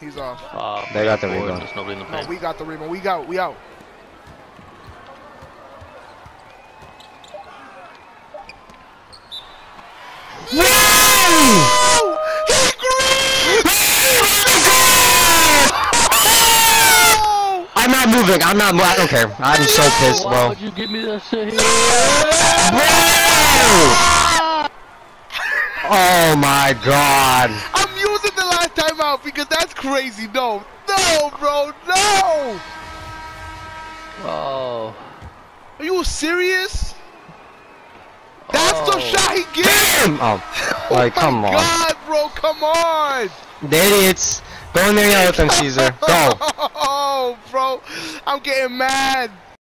He's off. Uh, They got the forward, rebound. There's nobody in the No, we got the rebound. We got. We out. He! I'm not moving. I'm not. mo- I don't care. I'm so pissed, Why bro. would you give me that shit? Oh my god. Time out because that's crazy. No, no, bro, no. Oh. Are you serious? That's the Oh. shot he gives. Damn! Oh, oh like, oh come on. God, bro, come on. The idiots. Go in there and yell at them, Cesar. Go. Oh, bro, I'm getting mad.